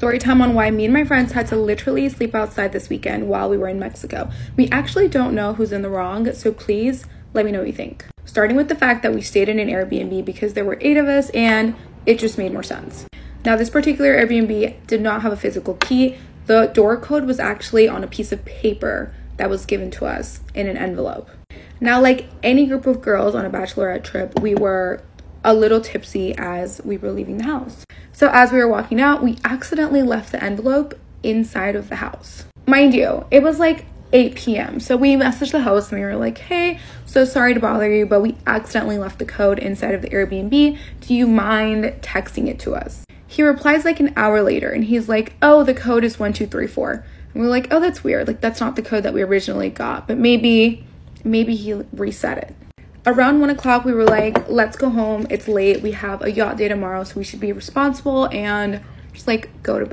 Story time on why me and my friends had to literally sleep outside this weekend while we were in Mexico. We actually don't know who's in the wrong, so please let me know what you think. Starting with the fact that we stayed in an Airbnb because there were eight of us and it just made more sense. Now, this particular Airbnb did not have a physical key. The door code was actually on a piece of paper that was given to us in an envelope. Now, like any group of girls on a bachelorette trip, we were a little tipsy as we were leaving the house. So, as we were walking out, we accidentally left the envelope inside of the house. Mind you, it was like 8 p.m. So we messaged the host and we were like, hey, so sorry to bother you, but we accidentally left the code inside of the Airbnb. Do you mind texting it to us? He replies like an hour later and he's like, oh, the code is 1234. And we're like, oh, that's weird. Like, that's not the code that we originally got, but maybe, maybe he reset it. Around one o'clock, we were like, let's go home. It's late. We have a yacht day tomorrow, so we should be responsible and just like go to.